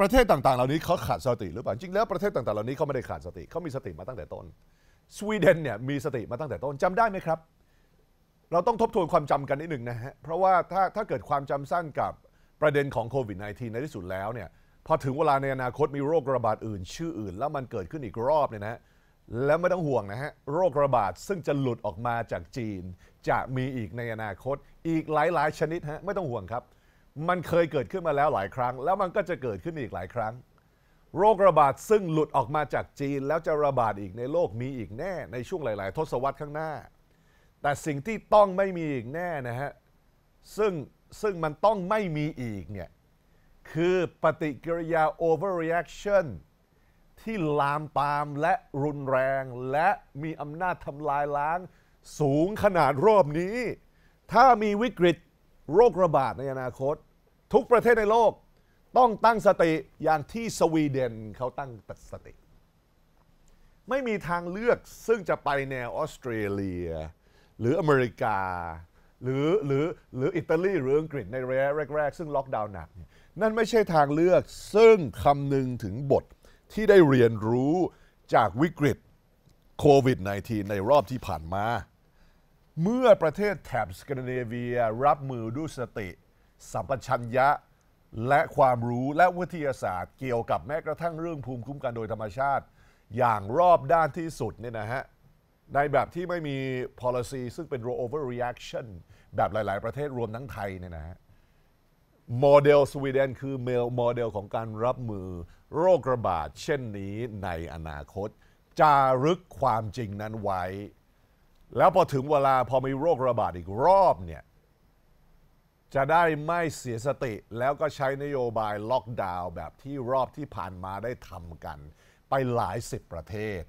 ประเทศต่างๆ เหล่านี้เขาขาดสติหรือเปล่าจริงแล้วประเทศต่างๆ เหล่านี้เขาไม่ได้ขาดสติเขามีสติมาตั้งแต่ต้น สวีเดนเนี่ยมีสติมาตั้งแต่ต้นจำได้ไหมครับ เราต้องทบทวนความจำกันนิดหนึ่งนะฮะเพราะว่าถ้าถ้าเกิดความจำสั้นกับประเด็นของโควิด -19 ในที่สุดแล้วเนี่ยพอถึงเวลาในอนาคตมีโรคระบาดอื่น ชื่ออื่น แล้วมันเกิดขึ้นอีกรอบเนี่ยนะฮะแล้วไม่ต้องห่วงนะฮะโรคระบาดซึ่งจะหลุดออกมาจากจีน จะมีอีกในอนาคตอีกหลายๆ ชนิดฮะไม่ต้องห่วงครับ มันเคยเกิดขึ้นมาแล้วหลายครั้ง แล้วมันก็จะเกิดขึ้นอีกหลายครั้ง โรคระบาดซึ่งหลุดออกมาจากจีน แล้วจะระบาดอีกในโลกมีอีกแน่ ในช่วงหลาย ๆ ทศวรรษข้างหน้า แต่สิ่งที่ต้องไม่มีอีกแน่นะฮะซึ่งซึ่งมันต้องไม่มีอีกเนี่ยคือปฏิกิริยา overreaction ที่ลามปามและรุนแรง และมีอำนาจทำลายล้าง สูงขนาดรอบนี้ ถ้ามีวิกฤต โรคระบาดในอนาคต ทุกประเทศในโลกต้องตั้งสติอย่างที่สวีเดนเขาตั้งสติ ไม่มีทางเลือกซึ่งจะไปแนวออสเตรเลีย หรืออเมริกา หรือหรือหรืออิตาลีหรืออังกฤษในระยะแรกๆ ซึ่งล็อกดาวน์หนัก นั่นไม่ใช่ทางเลือกซึ่งคำนึงถึงบทที่ได้เรียนรู้จากวิกฤตโควิด -19 ในรอบที่ผ่านมา เมื่อประเทศแถบสแกนดิเนเวียรับมือด้วยสติ สัมปชัญญะ และความรู้และวิทยาศาสตร์ เกี่ยวกับแม้กระทั่งเรื่องภูมิคุ้มกันโดยธรรมชาติ อย่างรอบด้านที่สุดเนี่ยนะฮะในแบบที่ไม่มี policy ซึ่งเป็น overreaction แบบหลาย ๆ ประเทศรวมทั้งไทยเนี่ยนะฮะโมเดลสวีเดนคือเมลโมเดลของการรับมือโรคระบาดเช่นนี้ในอนาคต จารึกความจริงนั้นไว้ แล้วพอถึงเวลาพอมีโรคระบาดอีกรอบเนี่ย จะได้ไม่เสียสติแล้วก็ใช้นโยบายล็อกดาวน์แบบที่รอบที่ผ่านมาได้ทำกัน ไปหลายสิบประเทศ